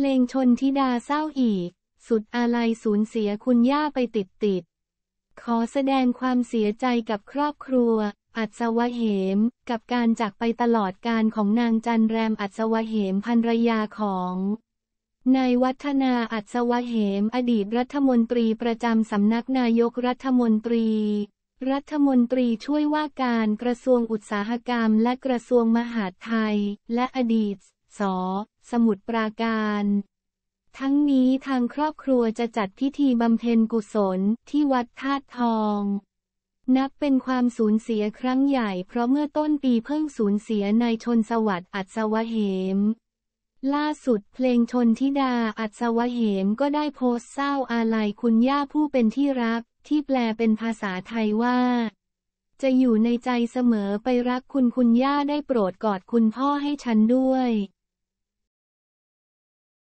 เพลงชนทิดาเศร้าอีก สุดอาลัยสูญเสียคุณย่าไปติดติด ขอแสดงความเสียใจกับครอบครัว อัศวเหม กับการจากไปตลอดการของนางจันแรมอัศวเหมภรรยาของนายวัฒนาอัศวเหม อดีตรัฐมนตรีประจำสำนักนายกรัฐมนตรี รัฐมนตรีช่วยว่าการกระทรวงอุตสาหกรรมและกระทรวงมหาดไทย และอดีต ส สมุทรปราการ ทั้งนี้ทางครอบครัวจะจัดพิธีบำเพ็ญกุศลที่วัดธาตุทองนับเป็นความสูญเสียครั้งใหญ่ เพราะเมื่อต้นปีเพิ่งสูญเสียนายชนสวัสดิ์อัศวเหม ล่าสุดเพลงชนทิดาอัศวเหมก็ได้โพสต์เศร้าอาลัยคุณย่าผู้เป็นที่รัก ที่แปลเป็นภาษาไทยว่า จะอยู่ในใจเสมอไปรักคุณคุณย่าได้โปรดกอดคุณพ่อให้ฉันด้วย